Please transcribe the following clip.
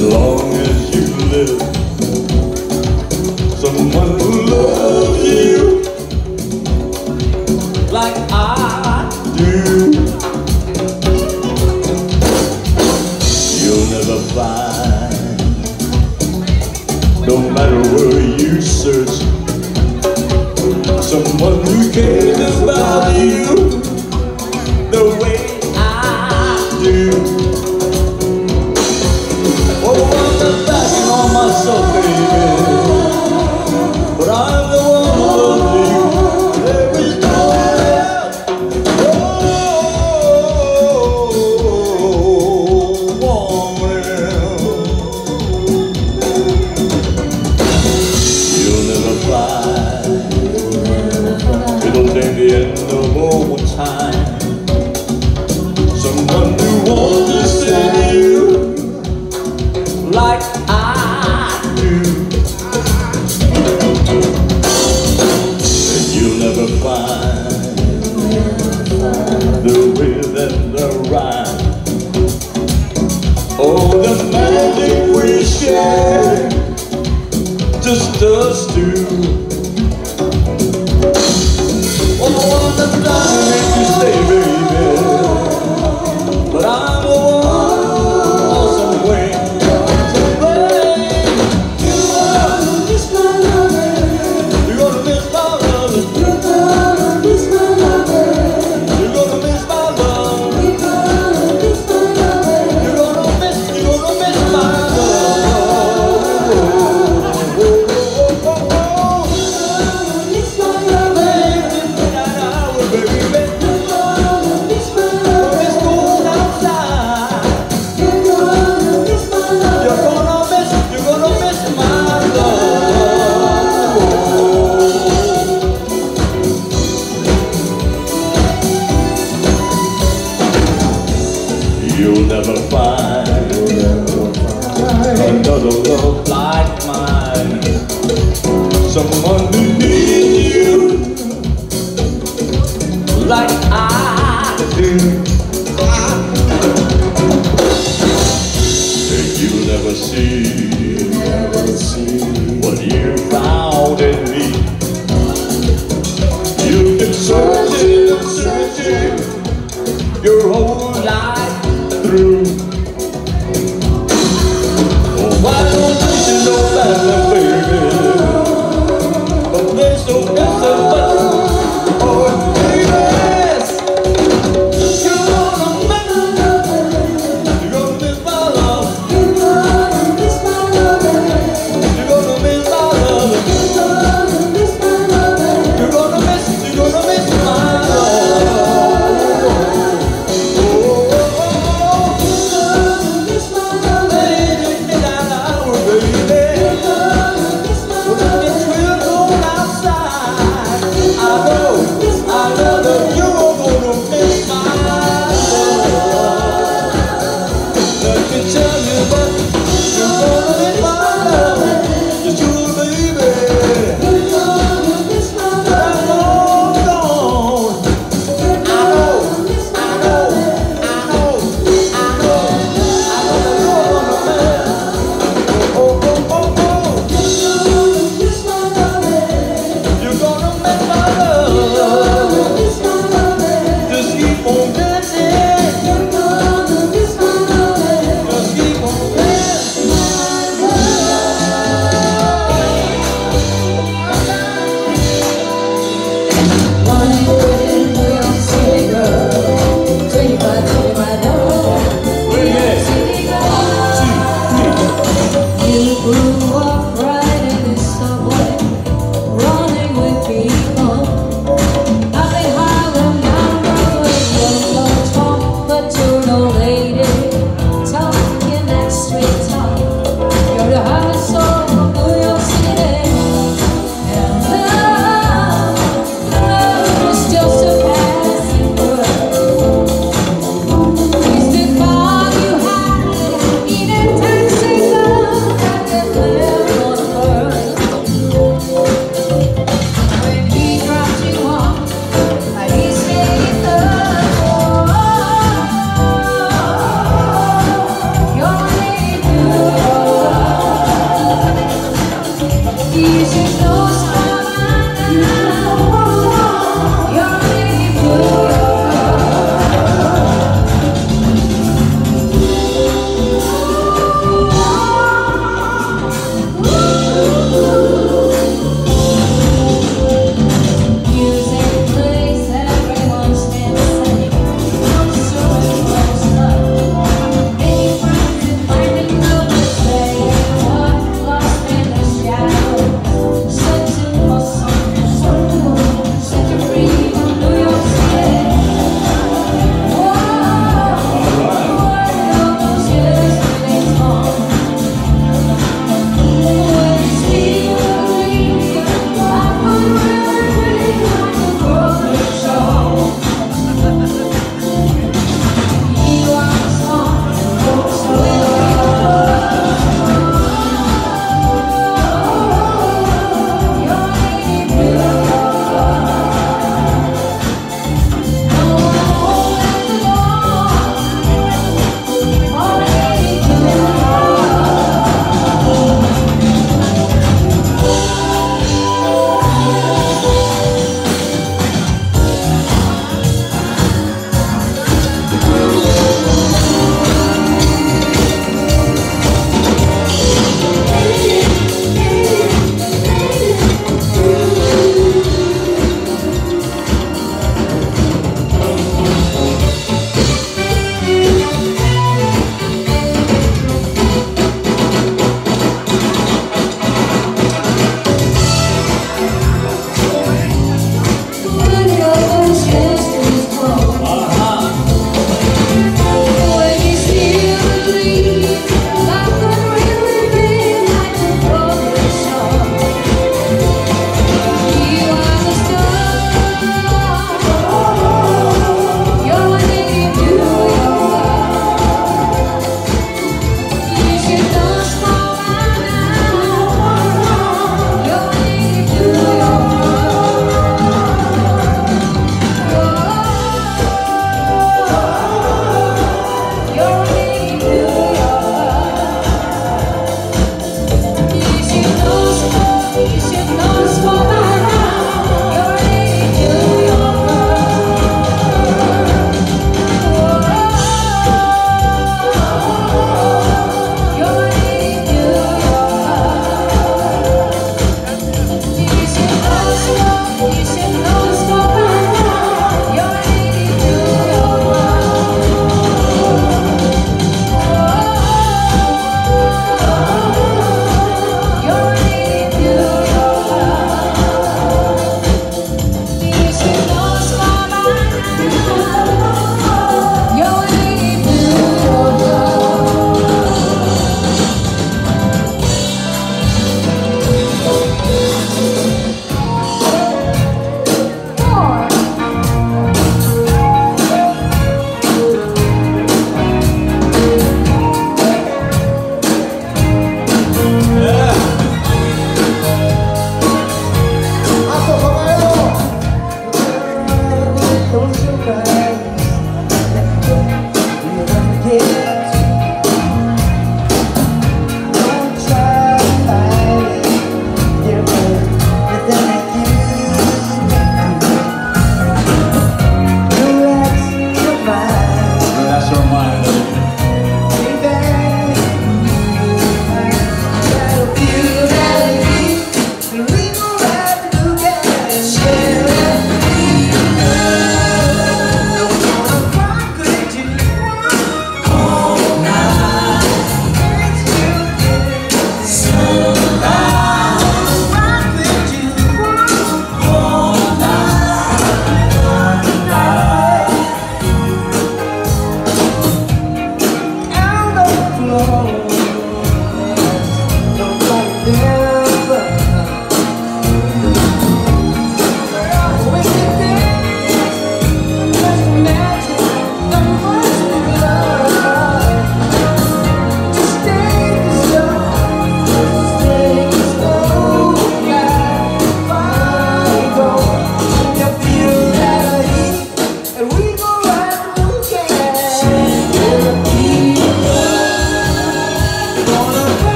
as long as you live. Someone who loves you like I do. You'll never find, no matter where you search, someone who cares about you. Us two. you.